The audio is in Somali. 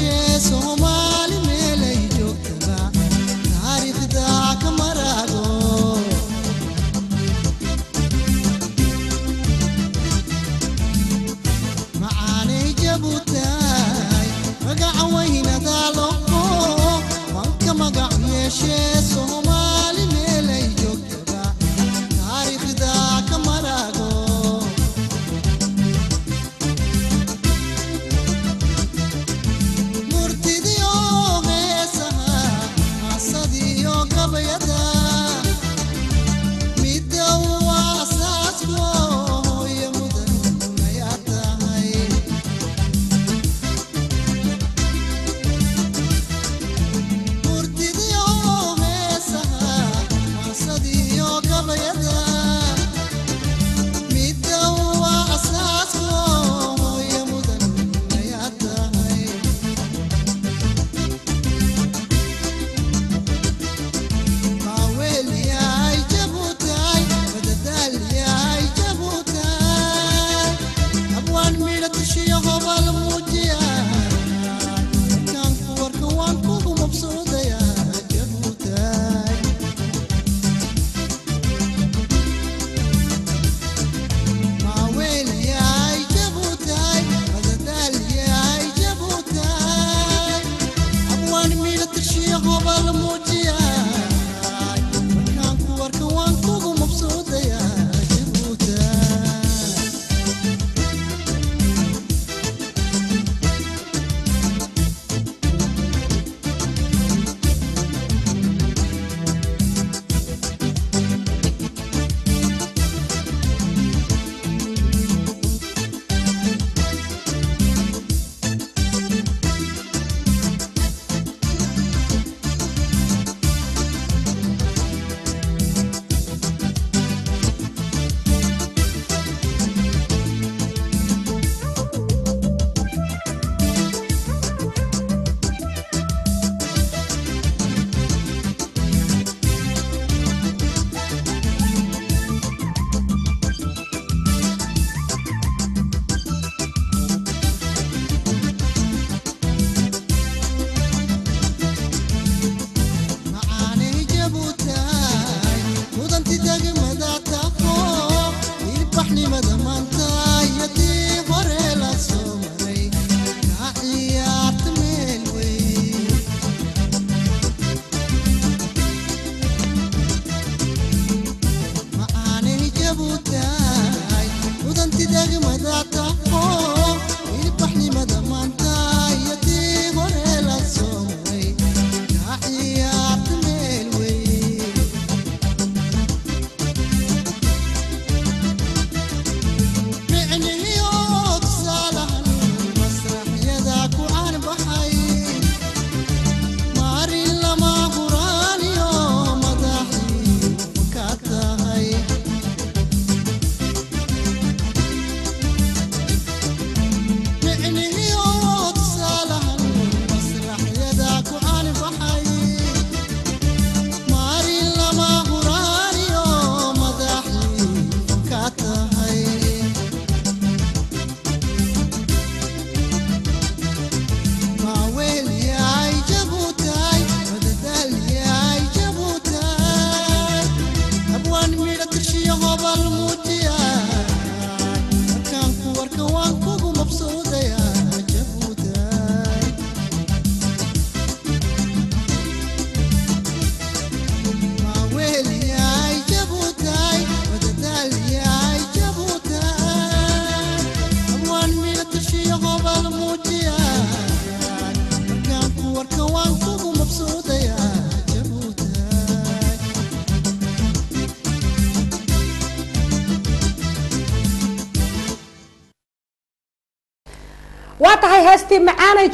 attention. Waa tahay heestii macaanay